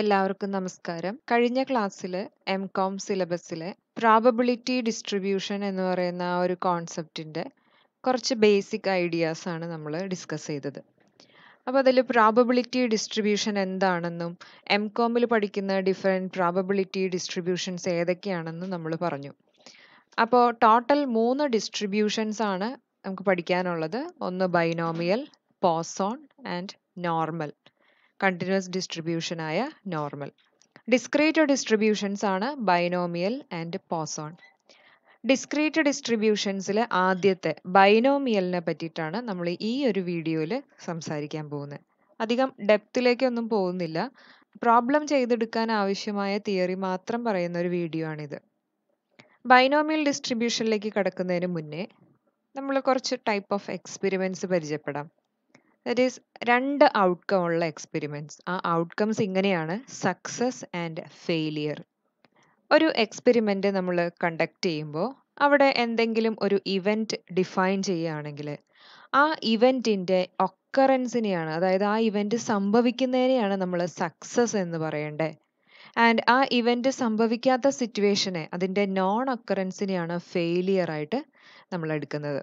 എല്ലാവർക്കും നമസ്കാരം. കഴിഞ്ഞ ക്ലാസ്സിൽ എം.കോം സിലബസിലെ പ്രോബബിലിറ്റി ഡിസ്ട്രിബ്യൂഷൻ എന്ന് പറയുന്ന ആ ഒരു കോൺസെപ്റ്റിന്റെ കുറച്ച് ബേസിക് ഐഡിയാസ് ആണ് നമ്മൾ ഡിസ്കസ് ചെയ്തത്. അപ്പോൾ അതിൽ പ്രോബബിലിറ്റി ഡിസ്ട്രിബ്യൂഷൻ എന്താണെന്നും എം കോമിൽ പഠിക്കുന്ന ഡിഫറെന്റ് പ്രോബബിലിറ്റി ഡിസ്ട്രിബ്യൂഷൻസ് ഏതൊക്കെയാണെന്നും നമ്മൾ പറഞ്ഞു. അപ്പോൾ ടോട്ടൽ മൂന്ന് ഡിസ്ട്രിബ്യൂഷൻസ് ആണ് നമുക്ക് പഠിക്കാനുള്ളത്. ഒന്ന് binomial, Poisson and normal. Continuous distribution ആയ നോർമൽ. ഡിസ്ക്രീറ്റ് ഡിസ്ട്രിബ്യൂഷൻസ് ആണ് ബൈനോമിയൽ ആൻഡ് പോസോൺ. ഡിസ്ക്രീറ്റ് ഡിസ്ട്രിബ്യൂഷൻസിൽ ആദ്യത്തെ ബൈനോമിയലിനെ പറ്റിയിട്ടാണ് നമ്മൾ ഈ ഒരു വീഡിയോയിൽ സംസാരിക്കാൻ പോകുന്നത്. അധികം ഡെപ്തിലേക്കൊന്നും പോകുന്നില്ല. പ്രോബ്ലം ചെയ്തെടുക്കാൻ ആവശ്യമായ തിയറി മാത്രം പറയുന്ന ഒരു വീഡിയോ ആണിത്. ബൈനോമിയൽ ഡിസ്ട്രിബ്യൂഷനിലേക്ക് കടക്കുന്നതിന് മുന്നേ നമ്മൾ കുറച്ച് ടൈപ്പ് ഓഫ് എക്സ്പെരിമെന്റ്സ് പരിചയപ്പെടാം. ദാറ്റ് ഈസ് രണ്ട് ഔട്ട്കം ഉള്ള എക്സ്പെരിമെന്റ്സ് ആ ഔട്ട്കംസ് ഇങ്ങനെയാണ് സക്സസ് ആൻഡ് ഫെയിലിയർ. ഒരു എക്സ്പെരിമെന്റ് നമ്മൾ കണ്ടക്ട് ചെയ്യുമ്പോൾ അവിടെ എന്തെങ്കിലും ഒരു ഇവന്റ് ഡിഫൈൻ ചെയ്യുകയാണെങ്കിൽ ആ ഇവന്റിന്റെ ഒക്കറൻസിനെയാണ് അതായത് ആ ഇവന്റ് സംഭവിക്കുന്നതിനെയാണ് നമ്മൾ സക്സസ് എന്ന് പറയേണ്ടത്. ആൻഡ് ആ ഇവന്റ് സംഭവിക്കാത്ത സിറ്റുവേഷനെ അതിന്റെ നോൺ ഒക്കറൻസിനെയാണ് ഫെയിലിയർ ആയിട്ട് നമ്മൾ എടുക്കുന്നത്.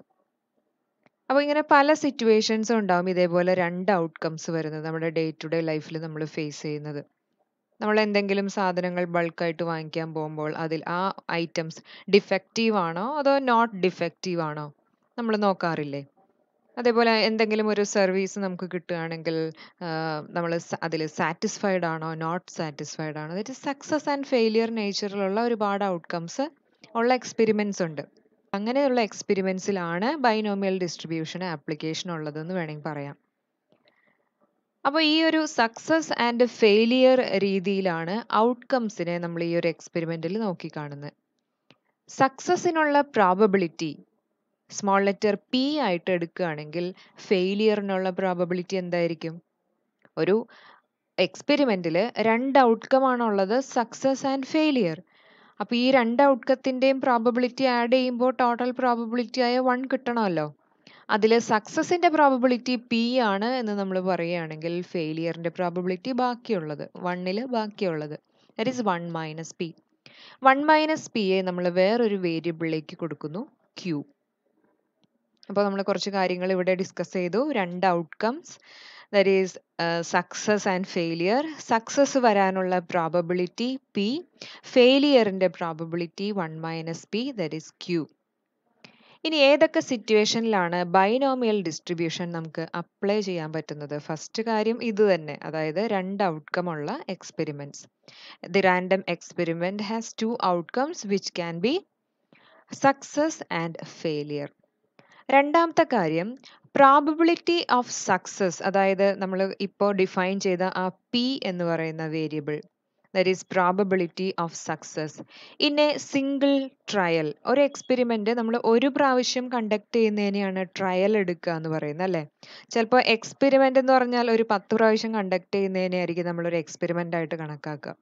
അപ്പോൾ ഇങ്ങനെ പല സിറ്റുവേഷൻസും ഉണ്ടാവും ഇതേപോലെ രണ്ട് ഔട്ട്കംസ് വരുന്നത് നമ്മുടെ ഡേ ടു ഡേ ലൈഫിൽ നമ്മൾ ഫേസ് ചെയ്യുന്നത്. നമ്മൾ എന്തെങ്കിലും സാധനങ്ങൾ ബൾക്കായിട്ട് വാങ്ങിക്കാൻ പോകുമ്പോൾ അതിൽ ആ ഐറ്റംസ് ഡിഫക്റ്റീവ് ആണോ അതോ നോട്ട് ഡിഫക്റ്റീവ് ആണോ നമ്മൾ നോക്കാറില്ലേ? അതേപോലെ എന്തെങ്കിലും ഒരു സർവീസ് നമുക്ക് കിട്ടുകയാണെങ്കിൽ നമ്മൾ അതിൽ സാറ്റിസ്ഫൈഡ് ആണോ നോട്ട് സാറ്റിസ്ഫൈഡ് ആണോ ഈസ് സക്സസ് ആൻഡ് ഫെയിലിയർ നേച്ചറിലുള്ള ഒരുപാട് ഔട്ട്കംസ് ഉള്ള എക്സ്പെരിമെൻസ് ഉണ്ട്. അങ്ങനെയുള്ള എക്സ്പെരിമെന്റ്സിലാണ് ബൈനോമിയൽ ഡിസ്ട്രിബ്യൂഷൻ ആപ്ലിക്കേഷൻ ഉള്ളതെന്ന് വേണമെങ്കിൽ പറയാം. അപ്പോൾ ഈ ഒരു സക്സസ് ആൻഡ് ഫെയിലിയർ രീതിയിലാണ് ഔട്ട്കംസിനെ നമ്മൾ ഈ ഒരു എക്സ്പെരിമെന്റിൽ നോക്കിക്കാണുന്നത്. സക്സസിനുള്ള പ്രോബബിലിറ്റി സ്മോൾ ലെറ്റർ പി ആയിട്ട് എടുക്കുകയാണെങ്കിൽ ഫെയിലിയറിനുള്ള പ്രോബബിലിറ്റി എന്തായിരിക്കും? ഒരു എക്സ്പെരിമെന്റിൽ രണ്ട് ഔട്ട്കം ആണുള്ളത് സക്സസ് ആൻഡ് ഫെയിലിയർ. അപ്പോൾ ഈ രണ്ട് ഔട്ട്കത്തിന്റെയും പ്രോബബിലിറ്റി ആഡ് ചെയ്യുമ്പോൾ ടോട്ടൽ പ്രോബബിലിറ്റി ആയ വൺ കിട്ടണമല്ലോ. അതിൽ സക്സസിന്റെ പ്രോബബിലിറ്റി പി ആണ് എന്ന് നമ്മൾ പറയുകയാണെങ്കിൽ ഫെയിലിയറിന്റെ പ്രോബബിലിറ്റി ബാക്കിയുള്ളത് വണ്ണിൽ ബാക്കിയുള്ളത് that is one minus P. One minus a നമ്മൾ വേറൊരു വേരിയബിളിലേക്ക് കൊടുക്കുന്നു ക്യൂ. അപ്പോൾ നമ്മൾ കുറച്ച് കാര്യങ്ങൾ ഇവിടെ ഡിസ്കസ് ചെയ്തു. രണ്ട് outcomes that is success and failure. Success വരാനുള്ള probability P. ഫെയിലിയറിന്റെ probability one minus P that is Q. ഇനി ഏതൊക്കെ സിറ്റുവേഷനിലാണ് ബൈനോമിയൽ ഡിസ്ട്രിബ്യൂഷൻ നമുക്ക് അപ്ലൈ ചെയ്യാൻ പറ്റുന്നത്? ഫസ്റ്റ് കാര്യം ഇത് തന്നെ അതായത് രണ്ട് ഔട്ട്കം ഉള്ള experiments the random experiment has two outcomes which can be success and failure. രണ്ടാമത്തെ കാര്യം പ്രോബബിലിറ്റി ഓഫ് സക്സസ് അതായത് നമ്മൾ ഇപ്പോൾ ഡിഫൈൻ ചെയ്ത ആ പി എന്ന് പറയുന്ന variable that is probability of success in a single trial. ഒരു എക്സ്പെരിമെന്റ് നമ്മൾ ഒരു പ്രാവശ്യം കണ്ടക്ട് ചെയ്യുന്നതിനെയാണ് ട്രയൽ എടുക്കുക എന്ന് പറയുന്നത് അല്ലേ? ചിലപ്പോൾ എക്സ്പെരിമെന്റ് എന്ന് പറഞ്ഞാൽ ഒരു 10 പ്രാവശ്യം കണ്ടക്ട് ചെയ്യുന്നതിനെ ആയിരിക്കും നമ്മളൊരു എക്സ്പെരിമെന്റ് ആയിട്ട് കണക്കാക്കുക.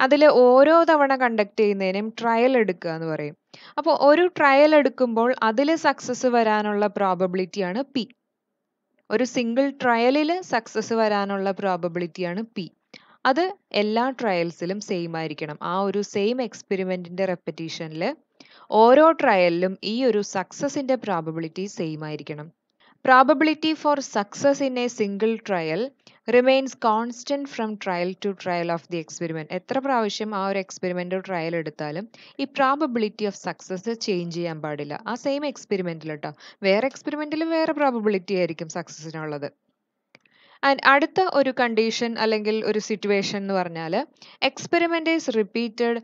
അതിൽ ഓരോ തവണ കണ്ടക്ട് ചെയ്യുന്നതിനും ട്രയൽ എടുക്കുക എന്ന് പറയും. അപ്പോൾ ഒരു ട്രയൽ എടുക്കുമ്പോൾ അതിൽ സക്സസ് വരാനുള്ള പ്രോബബിലിറ്റി ആണ് പി. ഒരു സിംഗിൾ ട്രയലിൽ സക്സസ് വരാനുള്ള പ്രോബബിലിറ്റി ആണ് പി. അത് എല്ലാ ട്രയൽസിലും സെയിം ആയിരിക്കണം. ആ ഒരു സെയിം എക്സ്പെരിമെന്റിന്റെ റെപ്പറ്റീഷനിൽ ഓരോ ട്രയലിലും ഈ ഒരു സക്സസിന്റെ പ്രോബബിലിറ്റി സെയിം ആയിരിക്കണം. Probability for success in a single trial remains constant from trial to trial of the experiment എത്ര പ്രാവശ്യം ആ ഒരു എക്സ്പെരിമെന്റ് ട്രയൽ എടുത്താലും ഈ പ്രോബബിലിറ്റി ഓഫ് സക്സസ് ചേഞ്ച് ചെയ്യാൻ പാടില്ല. ആ സെയിം എക്സ്പെരിമെന്റിൽ കേട്ടോ വേറെ എക്സ്പെരിമെന്റിലും വേറെ പ്രോബബിലിറ്റി ആയിരിക്കും സക്സസിനുള്ളത്. ആൻഡ് അടുത്ത ഒരു കണ്ടീഷൻ അല്ലെങ്കിൽ ഒരു സിറ്റുവേഷൻ എന്ന് പറഞ്ഞാൽ experiment is repeated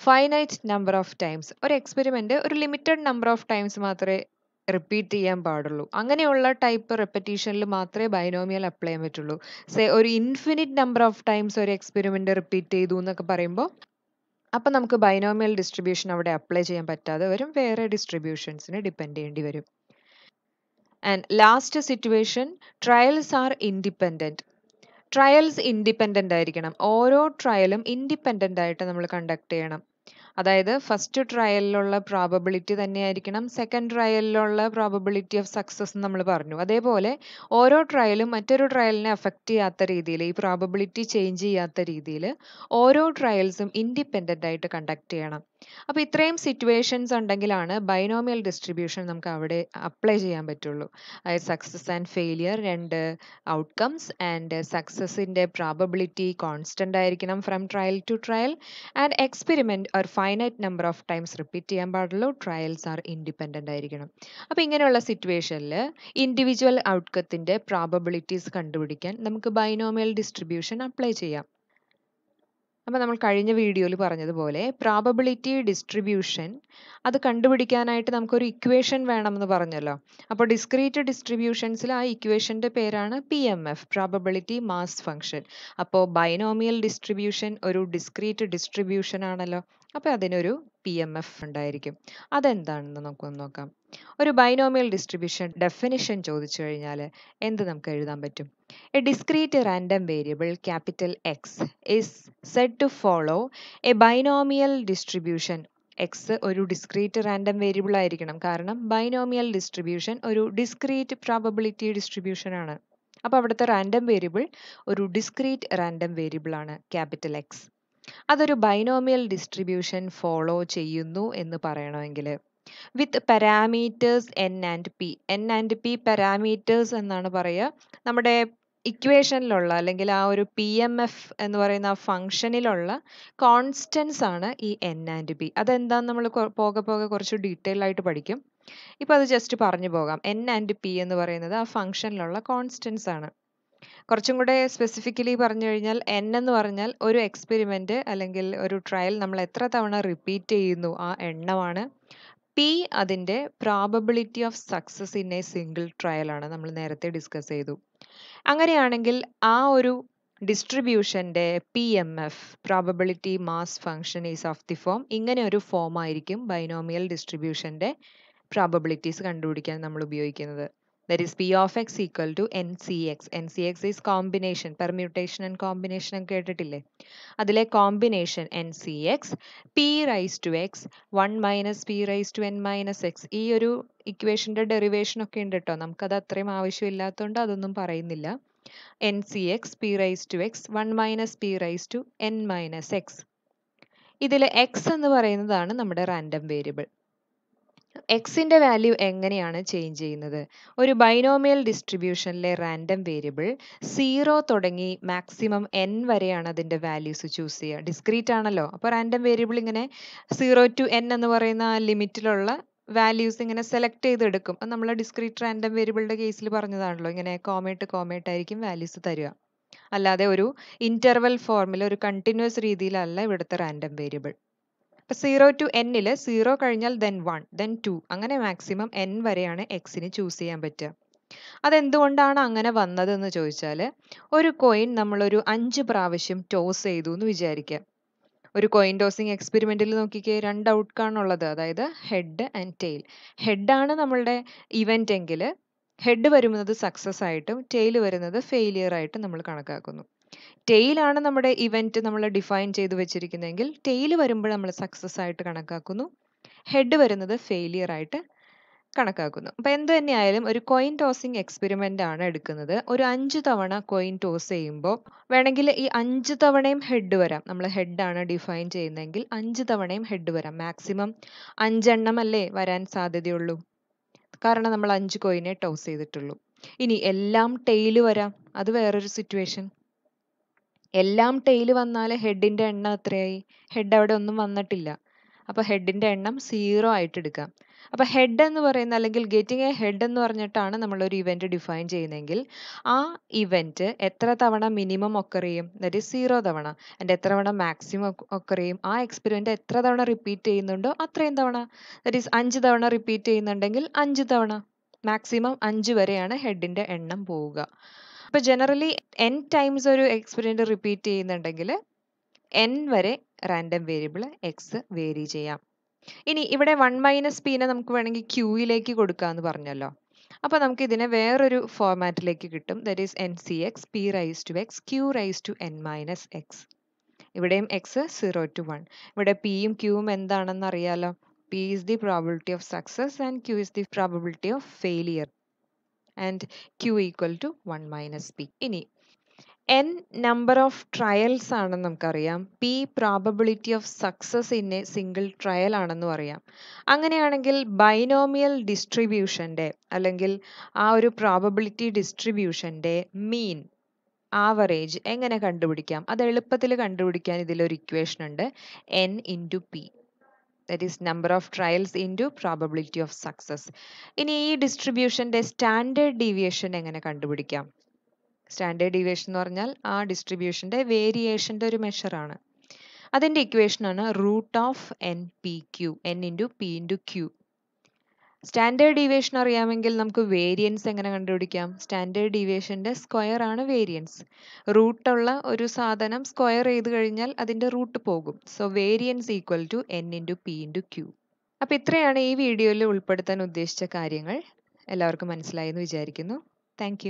finite number of times. ഒരു എക്സ്പെരിമെന്റ് ഒരു ലിമിറ്റഡ് നമ്പർ ഓഫ് ടൈംസ് മാത്രമേ റിപ്പീറ്റ് ചെയ്യാൻ പാടുള്ളൂ. അങ്ങനെയുള്ള ടൈപ്പ് റെപ്പറ്റീഷനിൽ മാത്രമേ ബൈനോമിയൽ അപ്ലൈ ചെയ്യാൻ പറ്റുള്ളൂ. സേ ഒരു ഇൻഫിനിറ്റ് നമ്പർ ഓഫ് ടൈംസ് ഒരു എക്സ്പെരിമെന്റ് റിപ്പീറ്റ് ചെയ്തു എന്നൊക്കെ പറയുമ്പോൾ അപ്പോൾ നമുക്ക് ബൈനോമിയൽ ഡിസ്ട്രിബ്യൂഷൻ അവിടെ അപ്ലൈ ചെയ്യാൻ പറ്റാതെ വരും. വേറെ ഡിസ്ട്രിബ്യൂഷൻസിന് ഡിപ്പെൻഡ് ചെയ്യേണ്ടി വരും. And last situation trials are independent trials independent ആയിരിക്കണം. ഓരോ ട്രയലും ഇൻഡിപെൻഡന്റ് ആയിട്ട് നമ്മൾ കണ്ടക്ട് ചെയ്യണം. അതായത് ഫസ്റ്റ് ട്രയലിലുള്ള പ്രോബബിലിറ്റി തന്നെയായിരിക്കണം. സെക്കൻഡ് ട്രയലിലുള്ള പ്രോബബിലിറ്റി ഓഫ് സക്സസ് നമ്മൾ പറഞ്ഞു. അതേപോലെ ഓരോ ട്രയലും മറ്റൊരു ട്രയലിനെ അഫക്റ്റ് ചെയ്യാത്ത രീതിയിൽ ഈ പ്രോബബിലിറ്റി ചേഞ്ച് ചെയ്യാത്ത രീതിയിൽ ഓരോ ട്രയൽസും ഇൻഡിപെൻഡന്റ് ആയിട്ട് കണ്ടക്ട് ചെയ്യണം. അപ്പോൾ ഇത്രയും സിറ്റുവേഷൻസ് ഉണ്ടെങ്കിലാണ് ബൈനോമിയൽ ഡിസ്ട്രിബ്യൂഷൻ നമുക്ക് അവിടെ അപ്ലൈ ചെയ്യാൻ പറ്റുള്ളൂ. അതായത് സക്സസ് ആൻഡ് ഫെയിലിയർ രണ്ട് ഔട്ട്കംസ് ആൻഡ് സക്സസിന്റെ പ്രോബബിലിറ്റി കോൺസ്റ്റന്റ് ആയിരിക്കണം from trial to trial and experiment ഒരു finite number of times repeat ചെയ്യാൻ പാടുള്ളൂ. ട്രയൽസ് ആർ ഇൻഡിപെൻഡന്റ് ആയിരിക്കണം. അപ്പോൾ ഇങ്ങനെയുള്ള സിറ്റുവേഷനിൽ ഇൻഡിവിജ്വൽ ഔട്ട്കത്തിന്റെ പ്രോബബിലിറ്റീസ് കണ്ടുപിടിക്കാൻ നമുക്ക് ബൈനോമിയൽ ഡിസ്ട്രിബ്യൂഷൻ അപ്ലൈ ചെയ്യാം. അപ്പോൾ നമ്മൾ കഴിഞ്ഞ വീഡിയോയിൽ പറഞ്ഞതുപോലെ പ്രോബബിലിറ്റി ഡിസ്ട്രിബ്യൂഷൻ അത് കണ്ടുപിടിക്കാനായിട്ട് നമുക്കൊരു ഇക്വേഷൻ വേണമെന്ന് പറഞ്ഞല്ലോ. അപ്പോൾ ഡിസ്ക്രീറ്റ് ഡിസ്ട്രിബ്യൂഷൻസിൽ ആ ഇക്വേഷന്റെ പേരാണ് P M F probability mass function അപ്പോൾ ബൈനോമിയൽ ഡിസ്ട്രിബ്യൂഷൻ ഒരു ഡിസ്ക്രീറ്റ് ഡിസ്ട്രിബ്യൂഷൻ ആണല്ലോ. അപ്പോൾ അതിനൊരു പി എം എഫ് ഉണ്ടായിരിക്കും. അതെന്താണെന്ന് നമുക്കൊന്ന് നോക്കാം. ഒരു ബൈനോമിയൽ ഡിസ്ട്രിബ്യൂഷൻ ഡെഫിനിഷൻ ചോദിച്ചു കഴിഞ്ഞാൽ എന്ത് നമുക്ക് എഴുതാൻ പറ്റും? A discrete random variable capital X is said to follow a binomial distribution X ഒരു ഡിസ്ക്രീറ്റ് റാൻഡം വേരിയബിൾ ആയിരിക്കണം. കാരണം ബൈനോമിയൽ ഡിസ്ട്രിബ്യൂഷൻ ഒരു ഡിസ്ക്രീറ്റ് പ്രോബബിലിറ്റി ഡിസ്ട്രിബ്യൂഷൻ ആണ്. അപ്പോൾ അവിടുത്തെ റാൻഡം വേരിയബിൾ ഒരു ഡിസ്ക്രീറ്റ് റാൻഡം വേരിയബിൾ ആണ് ക്യാപിറ്റൽ എക്സ് അതൊരു ബൈനോമിയൽ ഡിസ്ട്രിബ്യൂഷൻ ഫോളോ ചെയ്യുന്നു എന്ന് പറയണമെങ്കിൽ. With parameters N and P N and P parameters എന്നാണ് പറയുക. നമ്മുടെ ഇക്വേഷനിലുള്ള അല്ലെങ്കിൽ ആ ഒരു പി എം എഫ് എന്ന് പറയുന്ന ആ ഫംഗ്ഷനിലുള്ള കോൺസ്റ്റൻസ് ആണ് ഈ എൻ ആൻഡ് പി അതെന്താന്ന് നമ്മൾ പോകെ പോകെ കുറച്ച് ഡീറ്റെയിൽ ആയിട്ട് പഠിക്കും. ഇപ്പോൾ അത് ജസ്റ്റ് പറഞ്ഞു പോകാം. എൻ ആൻഡ് പി എന്ന് പറയുന്നത് ആ ഫംഗ്ഷനിലുള്ള കോൺസ്റ്റൻസ് ആണ്. കുറച്ചും കൂടെ സ്പെസിഫിക്കലി പറഞ്ഞു കഴിഞ്ഞാൽ എൻ എന്ന് പറഞ്ഞാൽ ഒരു എക്സ്പെരിമെന്റ് അല്ലെങ്കിൽ ഒരു ട്രയൽ നമ്മൾ എത്ര തവണ റിപ്പീറ്റ് ചെയ്യുന്നു ആ എണ്ണമാണ്. പി അതിന്റെ probability of success in a single trial ആണ് നമ്മൾ നേരത്തെ ഡിസ്കസ് ചെയ്തു. അങ്ങനെയാണെങ്കിൽ ആ ഒരു ഡിസ്ട്രിബ്യൂഷന്റെ P M F probability mass function is of the form ഇങ്ങനെ ഒരു ഫോം ആയിരിക്കും ബൈനോമിയൽ ഡിസ്ട്രിബ്യൂഷന്റെ പ്രോബബിലിറ്റീസ് കണ്ടുപിടിക്കാൻ നമ്മൾ ഉപയോഗിക്കുന്നത്. That is P of X equal to N C X N C X is combination permutation and combination ഒക്കെ കേട്ടിട്ടില്ലേ? അതിലെ combination N C X P raise to X one minus P raise to N minus X ഈ ഒരു ഇക്വേഷന്റെ derivation ഒക്കെ ഉണ്ട് കേട്ടോ നമുക്കത് അത്രയും ആവശ്യമില്ലാത്തതുകൊണ്ട് അതൊന്നും പറയുന്നില്ല. N C X P raise to X one minus P raise to N minus X ഇതിൽ എക്സ് എന്ന് പറയുന്നതാണ് നമ്മുടെ റാൻഡം വേരിയബിൾ എക്സിന്റെ വാല്യൂ എങ്ങനെയാണ് ചേഞ്ച് ചെയ്യുന്നത്? ഒരു ബൈനോമിയൽ ഡിസ്ട്രിബ്യൂഷനിലെ റാൻഡം വേരിയബിൾ സീറോ തുടങ്ങി മാക്സിമം എൻ വരെയാണ് അതിന്റെ വാല്യൂസ് ചൂസ് ചെയ്യുക. ഡിസ്ക്രീറ്റ് ആണല്ലോ. അപ്പോൾ റാൻഡം വേരിയബിൾ ഇങ്ങനെ സീറോ ടു എൻ എന്ന് പറയുന്ന ലിമിറ്റിലുള്ള വാല്യൂസ് ഇങ്ങനെ സെലക്ട് ചെയ്തെടുക്കും. അത് നമ്മൾ ഡിസ്ക്രീറ്റ് റാൻഡം വേരിയബിളിന്റെ കേസിൽ പറഞ്ഞതാണല്ലോ. ഇങ്ങനെ കോമേട്ട് കോമേട്ട് ആയിരിക്കും വാല്യൂസ് തരിക. അല്ലാതെ ഒരു ഇന്റർവൽ ഫോർമുല ഒരു കണ്ടിന്യൂസ് രീതിയിലല്ല ഇവിടുത്തെ റാൻഡം വേരിയബിൾ സീറോ ടു എന്നിൽ സീറോ കഴിഞ്ഞാൽ ദെൻ വൺ ദെൻ ടു അങ്ങനെ മാക്സിമം എൻ വരെയാണ് എക്സിന് ചൂസ് ചെയ്യാൻ പറ്റുക. അതെന്തുകൊണ്ടാണ് അങ്ങനെ വന്നതെന്ന് ചോദിച്ചാൽ ഒരു കോയിൻ നമ്മളൊരു അഞ്ച് പ്രാവശ്യം ടോസ് ചെയ്തു എന്ന് വിചാരിക്കുക. ഒരു കോയിൻ ടോസിങ് എക്സ്പെരിമെന്റിൽ നോക്കിക്കേ രണ്ട് ഔട്ട്കാണുള്ളത് അതായത് ഹെഡ് ആൻഡ് ടെയിൽ ഹെഡാണ് നമ്മളുടെ ഇവന്റ് എങ്കിൽ ഹെഡ് വരുന്നത് സക്സസ് ആയിട്ടും ടെയിൽ വരുന്നത് ഫെയിലിയർ ആയിട്ടും നമ്മൾ കണക്കാക്കുന്നു. ടെയിലാണ് നമ്മുടെ ഇവന്റ് നമ്മൾ ഡിഫൈൻ ചെയ്ത് വെച്ചിരിക്കുന്നതെങ്കിൽ ടെയിൽ വരുമ്പോൾ നമ്മൾ സക്സസ് ആയിട്ട് കണക്കാക്കുന്നു. ഹെഡ് വരുന്നത് ഫെയിലിയർ ആയിട്ട് കണക്കാക്കുന്നു. അപ്പോൾ എന്ത് തന്നെയായാലും ഒരു കോയിൻ ടോസിങ് എക്സ്പെരിമെന്റ് ആണ് എടുക്കുന്നത്. ഒരു അഞ്ച് തവണ കോയിൻ ടോസ് ചെയ്യുമ്പോൾ വേണമെങ്കിൽ ഈ അഞ്ച് തവണയും ഹെഡ് വരാം. നമ്മൾ ഹെഡാണ് ഡിഫൈൻ ചെയ്യുന്നതെങ്കിൽ അഞ്ച് തവണയും ഹെഡ് വരാം. മാക്സിമം അഞ്ചെണ്ണം അല്ലേ വരാൻ സാധ്യതയുള്ളൂ. കാരണം നമ്മൾ അഞ്ച് കോയിനെ ടോസ് ചെയ്തിട്ടുള്ളൂ. ഇനി എല്ലാം ടെയിൽ വരാം. അത് വേറൊരു സിറ്റുവേഷൻ എല്ലാം ടെയിൽ വന്നാൽ ഹെഡിന്റെ എണ്ണം എത്രയായി? ഹെഡ് അവിടെ ഒന്നും വന്നിട്ടില്ല. അപ്പോൾ ഹെഡിന്റെ എണ്ണം സീറോ ആയിട്ട് എടുക്കാം. അപ്പോൾ ഹെഡ് എന്ന് പറയുന്ന അല്ലെങ്കിൽ ഗെറ്റിംഗ് എ ഹെഡ് എന്ന് പറഞ്ഞിട്ടാണ് നമ്മളൊരു ഇവന്റ് ഡിഫൈൻ ചെയ്യുന്നതെങ്കിൽ ആ ഇവന്റ് എത്ര തവണ മിനിമം ഒക്കർ ചെയ്യും? ദറ്റ് ഈസ് സീറോ തവണ. ആൻഡ് എത്ര തവണ മാക്സിമം ഒക്കർ ചെയ്യും? ആ എക്സ്പെരിമെന്റ് എത്ര തവണ റിപ്പീറ്റ് ചെയ്യുന്നുണ്ടോ? അത്രയും തവണ. ദറ്റ് ഈസ് അഞ്ച് തവണ റിപ്പീറ്റ് ചെയ്യുന്നുണ്ടെങ്കിൽ അഞ്ച് തവണ. മാക്സിമം അഞ്ച് വരെയാണ് ഹെഡിന്റെ എണ്ണം പോവുക. അപ്പോൾ ജനറലി എൻ ടൈംസ് ഒരു എക്സ്പെരിമെന്റ് റിപ്പീറ്റ് ചെയ്യുന്നുണ്ടെങ്കിൽ എൻ വരെ റാൻഡം വേരിയബിൾ എക്സ് വേരി ചെയ്യാം. ഇനി ഇവിടെ വൺ മൈനസ് പീനെ നമുക്ക് വേണമെങ്കിൽ ക്യൂയിലേക്ക് കൊടുക്കാമെന്ന് പറഞ്ഞല്ലോ. അപ്പോൾ നമുക്ക് ഇതിനെ വേറൊരു ഫോർമാറ്റിലേക്ക് കിട്ടും. That is N C X P raise to X Q raise to N minus X ഇവിടെയും എക്സ് സീറോ ടു വൺ ഇവിടെ പിയും ക്യൂവും എന്താണെന്ന് അറിയാലോ P is the probability of success and Q is the probability of failure and Q equal to one minus P ഇനി N number of trials ആണെന്ന് നമുക്കറിയാം. P probability of success in a single trial ആണെന്നും അറിയാം അങ്ങനെയാണെങ്കിൽ binomial ഡിസ്ട്രിബ്യൂഷന്റെ അല്ലെങ്കിൽ ആ ഒരു probability ഡിസ്ട്രിബ്യൂഷന്റെ മീൻ average എങ്ങനെ കണ്ടുപിടിക്കാം? അത് എളുപ്പത്തിൽ കണ്ടുപിടിക്കാൻ ഇതിലൊരു ഇക്വേഷൻ ഉണ്ട്. N into P that is number of trials into probability of success ഇനി ഈ ഡിസ്ട്രിബ്യൂഷന്റെ സ്റ്റാൻഡേർഡ് ഡീവിയേഷൻ എങ്ങനെ കണ്ടുപിടിക്കാം? സ്റ്റാൻഡേർഡ് ഡീവിയേഷൻ എന്ന് പറഞ്ഞാൽ ആ ഡിസ്ട്രിബ്യൂഷന്റെ വേരിയേഷന്റെ ഒരു മെഷറാണ് അതിന്റെ ഇക്വേഷനാണ് root of N P Q N into P into Q standard deviation അറിയാമെങ്കിൽ നമുക്ക് വേരിയൻസ് എങ്ങനെ കണ്ടുപിടിക്കാം? സ്റ്റാൻഡേർഡ് ഡീവിയേഷന്റെ സ്ക്വയർ ആണ് വേരിയൻസ്. റൂട്ടുള്ള ഒരു സാധനം സ്ക്വയർ ചെയ്ത് കഴിഞ്ഞാൽ അതിന്റെ റൂട്ട് പോകും. So variance equal to N into P into Q അപ്പോൾ ഇത്രയാണ് ഈ വീഡിയോയിൽ ഉൾപ്പെടുത്താൻ ഉദ്ദേശിച്ച കാര്യങ്ങൾ. എല്ലാവർക്കും മനസ്സിലായെന്ന് വിചാരിക്കുന്നു. താങ്ക്